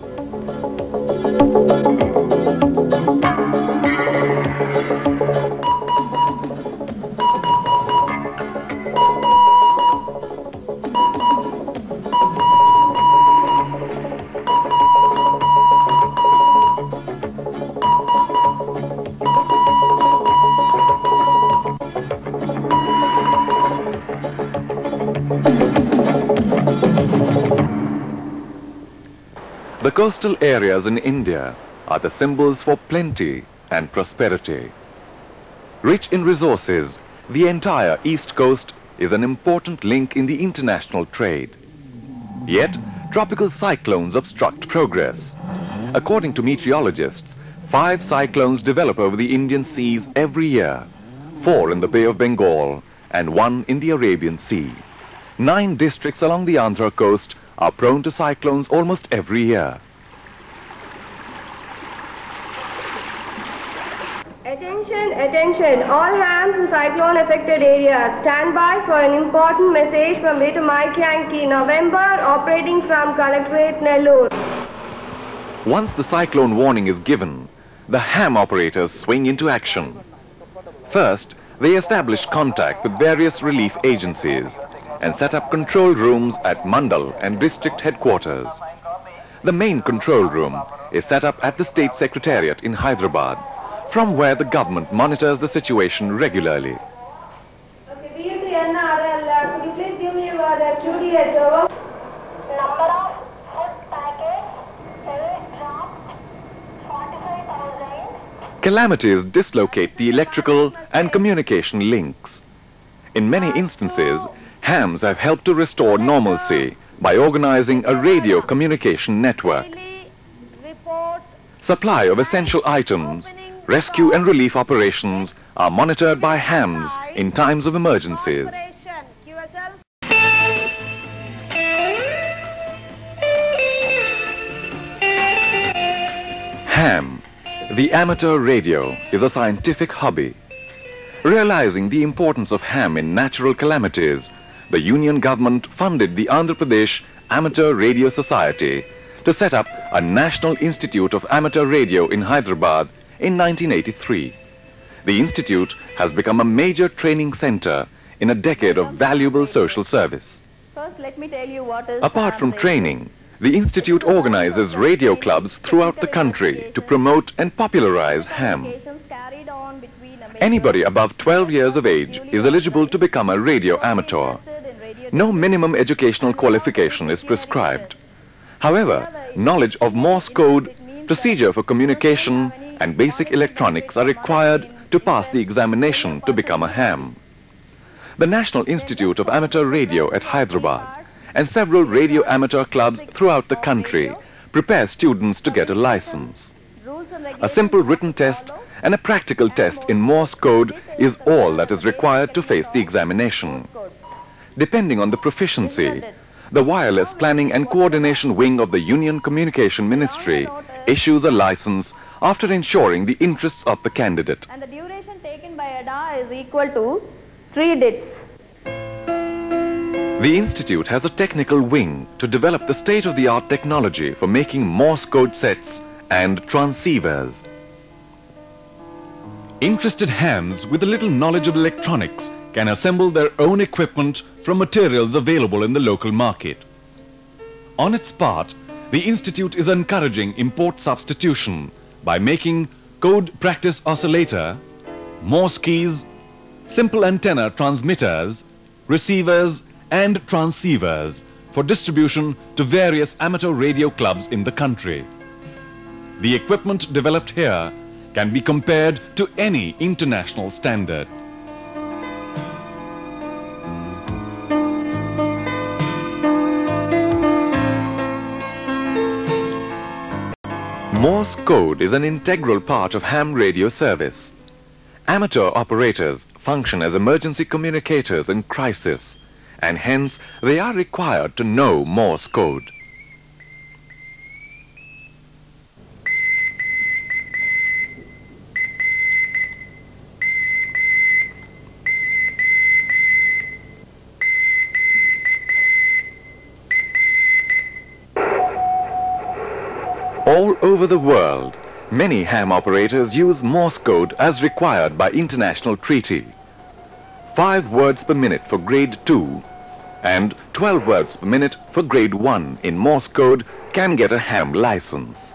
Música coastal areas in India are the symbols for plenty and prosperity. Rich in resources, the entire east coast is an important link in the international trade. Yet, tropical cyclones obstruct progress. According to meteorologists, five cyclones develop over the Indian seas every year, four in the Bay of Bengal and one in the Arabian Sea. Nine districts along the Andhra coast are prone to cyclones almost every year. Attention, all hams in cyclone affected areas. Stand by for an important message from Vito Mike Yankee, November, operating from Collectorate Nellore. Once the cyclone warning is given, the ham operators swing into action. First, they establish contact with various relief agencies and set up control rooms at Mandal and district headquarters. The main control room is set up at the State Secretariat in Hyderabad, from where the government monitors the situation regularly. Okay, BUT NRL, could you please give me your uh, QTH over? Number of food packets, A dropped 45,000. Calamities dislocate the electrical and communication links. In many instances, hams have helped to restore normalcy by organizing a radio communication network. Supply of essential items, rescue and relief operations are monitored by hams in times of emergencies. Ham, the amateur radio, is a scientific hobby. Realizing the importance of ham in natural calamities, the Union government funded the Andhra Pradesh Amateur Radio Society to set up a National Institute of Amateur Radio in Hyderabad in 1983. The institute has become a major training center in a decade of valuable social service. First, let me tell you what is Apart from training, the institute organizes radio clubs throughout the country to promote and popularize ham. Communications carried on between America Anybody above 12 years of age is eligible to become a radio amateur. No minimum educational qualification is prescribed. However, knowledge of Morse code, procedure for communication, and basic electronics are required to pass the examination to become a ham. The National Institute of Amateur Radio at Hyderabad and several radio amateur clubs throughout the country prepare students to get a license. A simple written test and a practical test in Morse code is all that is required to face the examination. Depending on the proficiency, the Wireless Planning and Coordination Wing of the Union Communication Ministry issues a license after ensuring the interests of the candidate. and the duration taken by ADA is equal to 3 dits. The institute has a technical wing to develop the state-of-the-art technology for making Morse code sets and transceivers. Interested hands with a little knowledge of electronics can assemble their own equipment from materials available in the local market. On its part, the Institute is encouraging import substitution by making code practice oscillator, Morse keys, simple antenna transmitters, receivers and transceivers for distribution to various amateur radio clubs in the country. The equipment developed here can be compared to any international standard. Morse code is an integral part of ham radio service. Amateur operators function as emergency communicators in crisis, and hence they are required to know Morse code. All over the world, many ham operators use Morse code as required by international treaty. 5 words per minute for grade 2 and 12 words per minute for grade 1 in Morse code can get a ham license.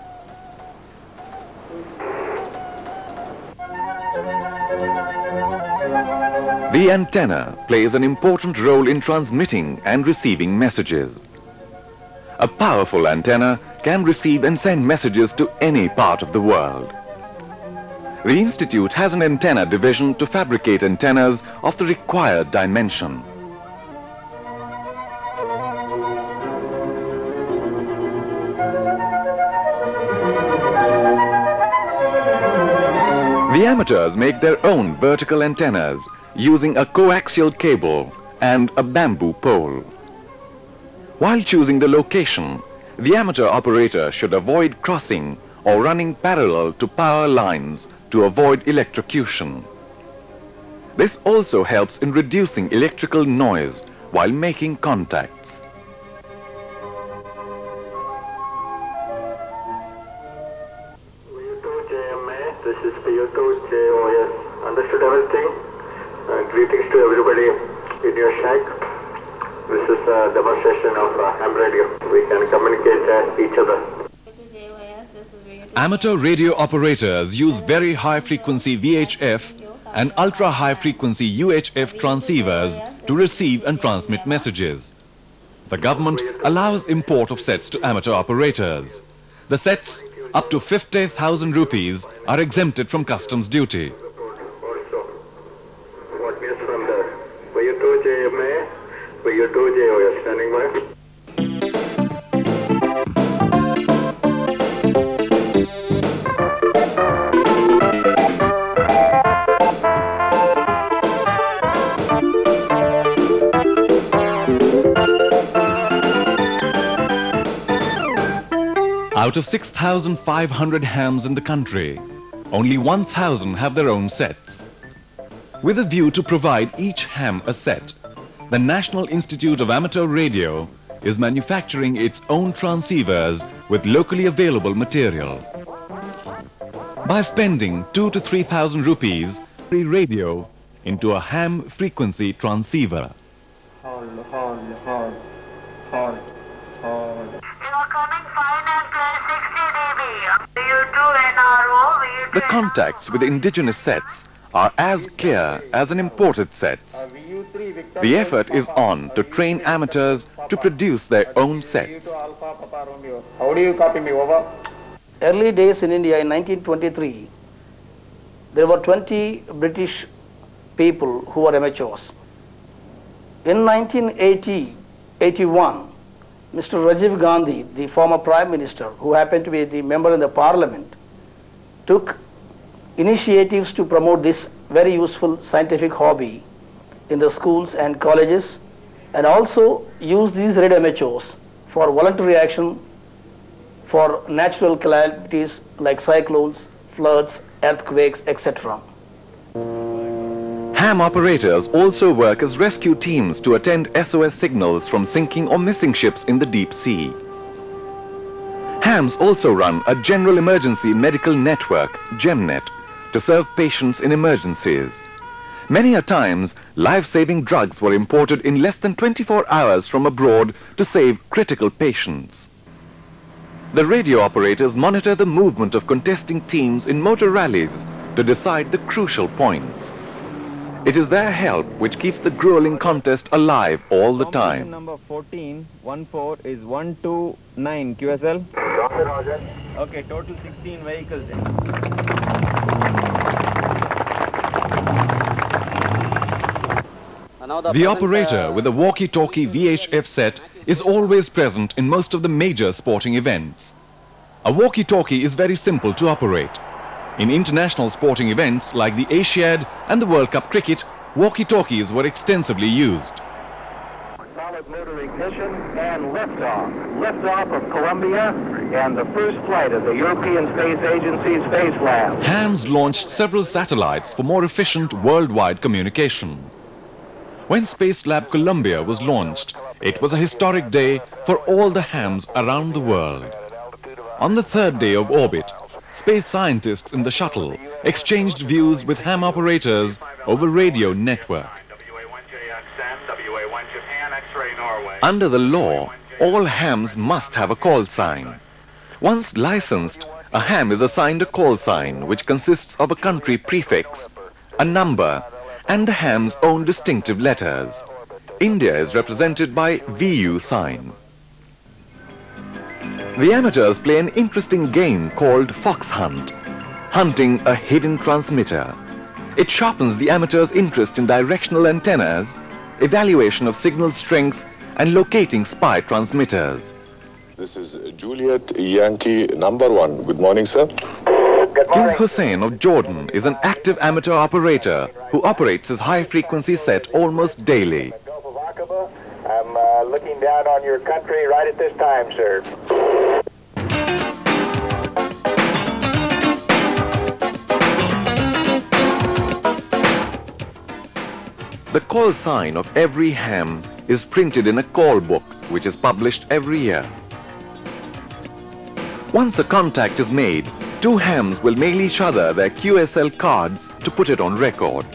The antenna plays an important role in transmitting and receiving messages. A powerful antenna can receive and send messages to any part of the world. The Institute has an antenna division to fabricate antennas of the required dimension. The amateurs make their own vertical antennas using a coaxial cable and a bamboo pole. While choosing the location, the amateur operator should avoid crossing or running parallel to power lines to avoid electrocution. This also helps in reducing electrical noise while making contacts. This is a demonstration of uh, ham radio. We can communicate uh, each other. Amateur radio operators use very high frequency VHF and ultra high frequency UHF transceivers to receive and transmit messages. The government allows import of sets to amateur operators. The sets up to 50,000 rupees are exempted from customs duty. Out of 6,500 hams in the country, only 1,000 have their own sets. With a view to provide each ham a set, the National Institute of Amateur Radio is manufacturing its own transceivers with locally available material. By spending 2 to 3,000 rupees, free radio into a ham frequency transceiver. The contacts with indigenous sets are as clear as an imported sets. The effort is on to train amateurs to produce their own sets. VU2 Alpha Papa Romeo. How do you copy me? Over. early days in India in 1923, there were 20 British people who were amateurs. In 1980, 81, Mr. Rajiv Gandhi, the former prime minister, who happened to be the member in the parliament, took initiatives to promote this very useful scientific hobby in the schools and colleges and also used these red amateurs for voluntary action for natural calamities like cyclones, floods, earthquakes, etc. Ham operators also work as rescue teams to attend SOS signals from sinking or missing ships in the deep sea. Hams also run a general emergency medical network, GEMNET, to serve patients in emergencies. Many a times, life-saving drugs were imported in less than 24 hours from abroad to save critical patients. The radio operators monitor the movement of contesting teams in motor rallies to decide the crucial points. It is their help which keeps the grueling contest alive all the time. number 14, 14 is 129 QSL. Roger, Roger. Okay, total 16 vehicles. The operator with a walkie-talkie VHF set is always present in most of the major sporting events. A walkie-talkie is very simple to operate. In international sporting events like the Asiad and the World Cup cricket, walkie-talkies were extensively used. Solid motor ignition and liftoff. Liftoff of Columbia and the first flight of the European Space Agency's Spacelab. Hams launched several satellites for more efficient worldwide communication. When Spacelab Columbia was launched, it was a historic day for all the hams around the world. On the third day of orbit, space scientists in the shuttle exchanged views with ham operators over radio network. Under the law, all hams must have a call sign. Once licensed, a ham is assigned a call sign which consists of a country prefix, a number, and the ham's own distinctive letters. India is represented by VU sign. The amateurs play an interesting game called Fox Hunt, hunting a hidden transmitter. It sharpens the amateurs' interest in directional antennas, evaluation of signal strength, and locating spy transmitters. This is Juliet Yankee number one. Good morning, sir. King Hussein of Jordan is an active amateur operator who operates his high-frequency set almost daily. I'm uh, looking down on your country right at this time, sir. The call sign of every ham is printed in a call book which is published every year. Once a contact is made, two hams will mail each other their QSL cards to put it on record.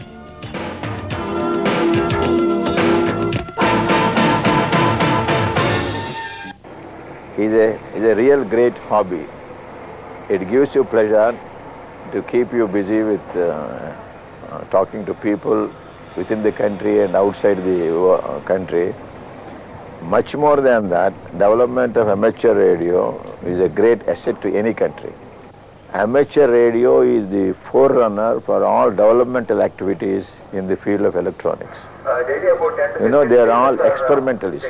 is a, is a real great hobby. It gives you pleasure to keep you busy with uh, uh, talking to people within the country and outside the uh, country. Much more than that, development of amateur radio is a great asset to any country. Amateur radio is the forerunner for all developmental activities in the field of electronics. You know, they are all experimentalists.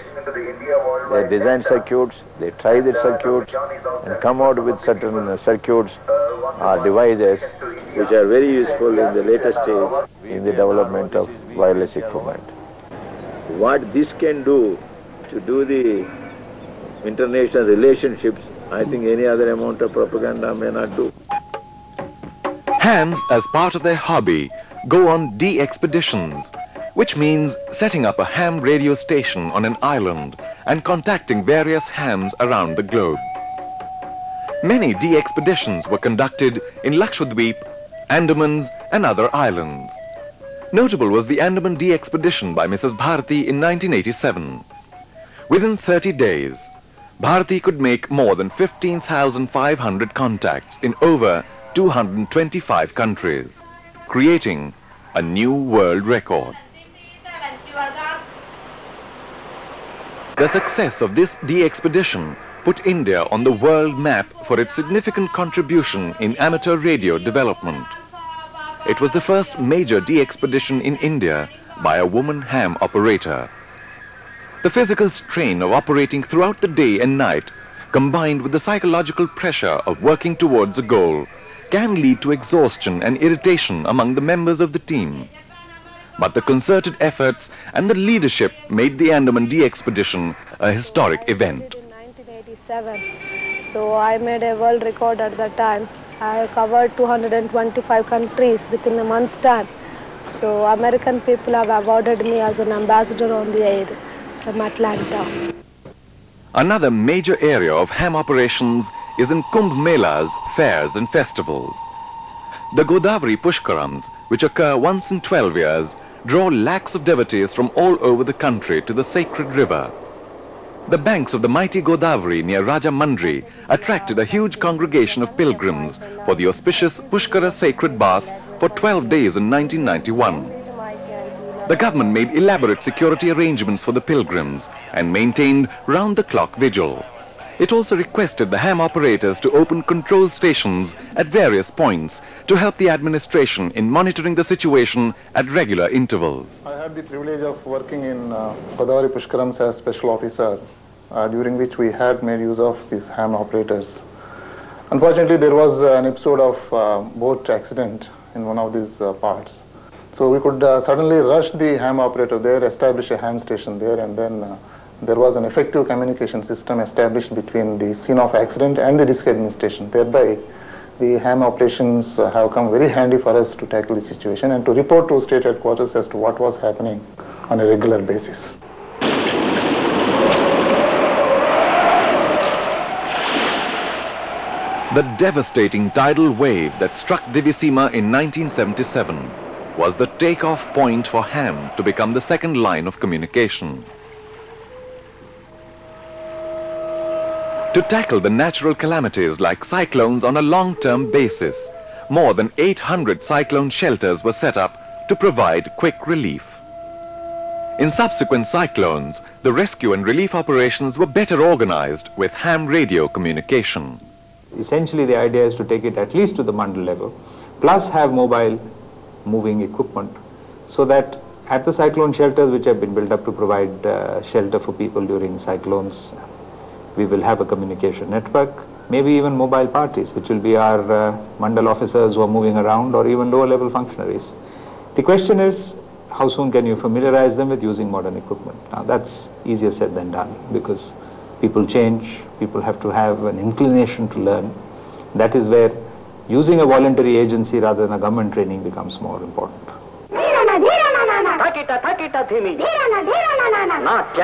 They design circuits, they try the circuits and come out with certain uh, circuits uh, or devices which are very useful in the later stage in the development of wireless equipment. What this can do to do the international relationships, I think any other amount of propaganda may not do. Hands, as part of their hobby, go on DXpeditions, which means setting up a ham radio station on an island and contacting various hams around the globe. Many DXpeditions were conducted in Lakshadweep, Andamans and other islands. Notable was the Andaman DXpedition by Mrs. Bharati in 1987. Within 30 days, Bharati could make more than 15,500 contacts in over 225 countries, creating a new world record. The success of this DXpedition put India on the world map for its significant contribution in amateur radio development. It was the first major DXpedition in India by a woman ham operator. The physical strain of operating throughout the day and night, combined with the psychological pressure of working towards a goal, can lead to exhaustion and irritation among the members of the team. But the concerted efforts and the leadership made the Andaman DXpedition a historic event. 1987. So I made a world record at that time. I covered 225 countries within a month time. So American people have awarded me as an ambassador on the air from Atlanta. Another major area of ham operations is in Kumbh Melas, fairs and festivals. The Godavari Pushkarams, which occur once in 12 years, draw lakhs of devotees from all over the country to the sacred river. The banks of the mighty Godavari near Rajahmundry attracted a huge congregation of pilgrims for the auspicious Pushkara sacred bath for 12 days in 1991. The government made elaborate security arrangements for the pilgrims and maintained round-the-clock vigil. It also requested the ham operators to open control stations at various points to help the administration in monitoring the situation at regular intervals. I had the privilege of working in uh, Pushkarams as special officer, uh, during which we had made use of these ham operators. Unfortunately, there was uh, an episode of uh, boat accident in one of these uh, parts. So we could uh, suddenly rush the ham operator there, establish a ham station there, and then uh, there was an effective communication system established between the scene of accident and the disk administration. Thereby, the ham operations uh, have come very handy for us to tackle the situation and to report to state headquarters as to what was happening on a regular basis. The devastating tidal wave that struck Diviseema in 1977 was the takeoff point for Ham to become the second line of communication. To tackle the natural calamities like cyclones on a long-term basis, more than 800 cyclone shelters were set up to provide quick relief. In subsequent cyclones, the rescue and relief operations were better organized with ham radio communication. Essentially, the idea is to take it at least to the mandal level, plus have mobile moving equipment, so that at the cyclone shelters which have been built up to provide uh, shelter for people during cyclones, we will have a communication network, maybe even mobile parties, which will be our uh, mandal officers who are moving around or even lower level functionaries. The question is, how soon can you familiarize them with using modern equipment? Now that's easier said than done because people change, people have to have an inclination to learn. That is where using a voluntary agency rather than a government training becomes more important.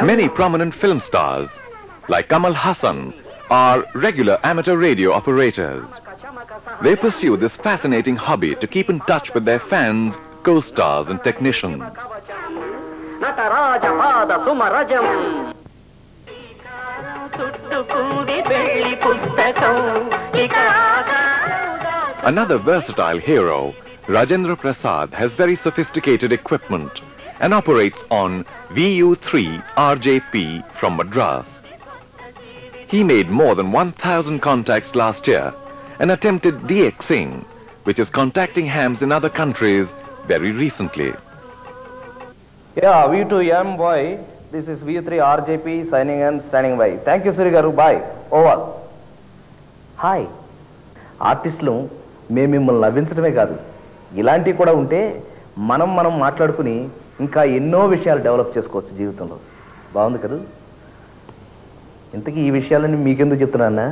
Many prominent film stars, like Kamal Haasan, are regular amateur radio operators. They pursue this fascinating hobby to keep in touch with their fans, co-stars and technicians. Another versatile hero, Rajendra Prasad, has very sophisticated equipment and operates on VU3 RJP from Madras. He made more than 1,000 contacts last year and attempted DXing, which is contacting hams in other countries very recently. Yeah, V2M boy, this is V3 RJP signing and standing by. Thank you, Sri Garu. Bye. Over. Hi ఆర్టిస్టులు మేము మిమ్మల్ని నవ్వించడమే కాదు ఇలాంటివి కూడా ఉంటే మనం మనం మాట్లాడుకుని ఇంకా ఎన్నో విషయాలు డెవలప్ చేసుకోవచ్చు జీవితంలో బాగుంది కదా ఇంతకీ ఈ విషయాలన్నీ మీకెందుకు చెప్తున్నానా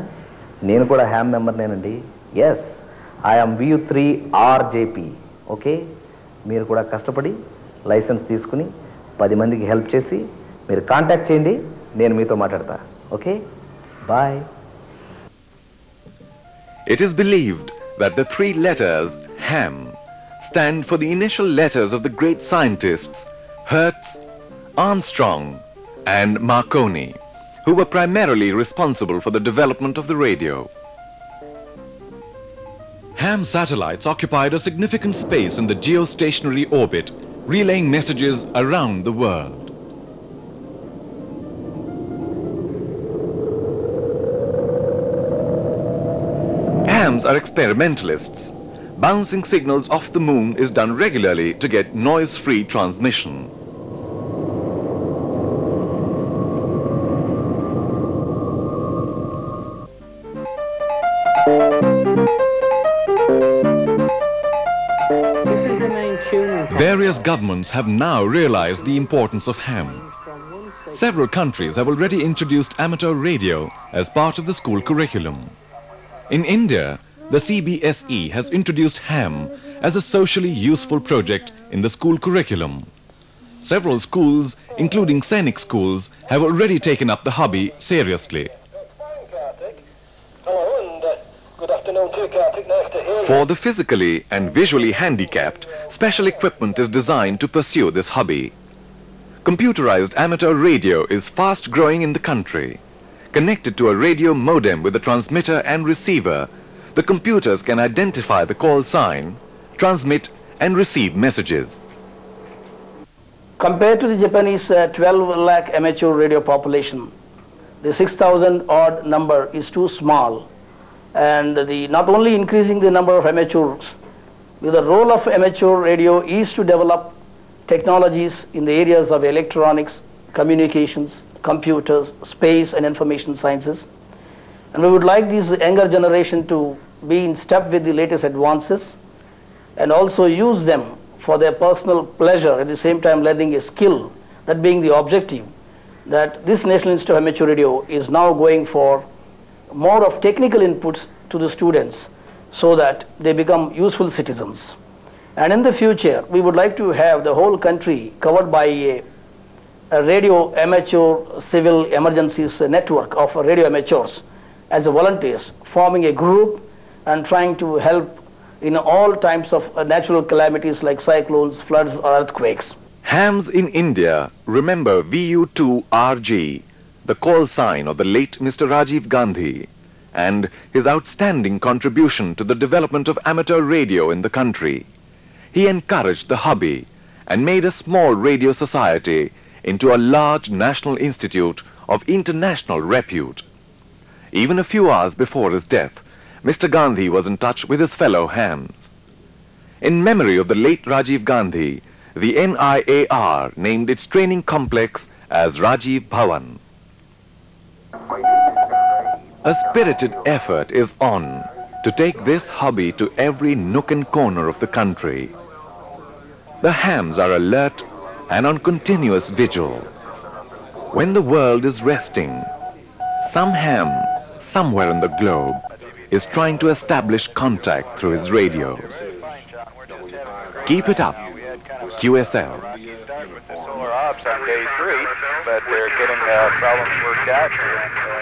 నేను కూడా ham మెంబర్నేనండి yes I'm VU three RJP okay మీరు కూడా కష్టపడి లైసెన్స్ తీసుకుని పది మందికి హెల్ప్ చేసి మీరు కాంటాక్ట్ చేయండి నేను మీతో మాట్లాడతా. Okay bye it is believed that the three letters ham stand for the initial letters of the great scientists Hertz Armstrong and Marconi who were primarily responsible for the development of the radio. Ham satellites occupied a significant space in the geostationary orbit, relaying messages around the world. Hams are experimentalists. Bouncing signals off the moon is done regularly to get noise-free transmission. Governments have now realized the importance of ham. Several countries have already introduced amateur radio as part of the school curriculum. In India, the CBSE has introduced ham as a socially useful project in the school curriculum. Several schools, including Sainik schools, have already taken up the hobby seriously. Good afternoon to you, Karthik. Nice to hear you. For the physically and visually handicapped, special equipment is designed to pursue this hobby. Computerized amateur radio is fast growing in the country. Connected to a radio modem with a transmitter and receiver, the computers can identify the call sign, transmit and receive messages. Compared to the Japanese uh, 12 lakh amateur radio population, the 6,000 odd number is too small. And the, not only increasing the number of amateurs, the role of amateur radio is to develop technologies in the areas of electronics, communications, computers, space and information sciences. And we would like this younger generation to be in step with the latest advances and also use them for their personal pleasure at the same time learning a skill, that being the objective, that this National Institute of Amateur Radio is now going for more of technical inputs to the students so that they become useful citizens. And in the future, we would like to have the whole country covered by a, a radio amateur civil emergencies network of radio amateurs as volunteers, forming a group and trying to help in all types of natural calamities like cyclones, floods, or earthquakes. Hams in India remember VU2RG, the call sign of the late Mr. Rajiv Gandhi, and his outstanding contribution to the development of amateur radio in the country. He encouraged the hobby and made a small radio society into a large national institute of international repute. Even a few hours before his death, Mr. Gandhi was in touch with his fellow hams. In memory of the late Rajiv Gandhi, the NIAR named its training complex as Rajiv Bhavan. A spirited effort is on to take this hobby to every nook and corner of the country. The hams are alert and on continuous vigil. When the world is resting, some ham somewhere in the globe is trying to establish contact through his radio. Keep it up, QSL. ops on day three, but they're getting uh, problems worked out.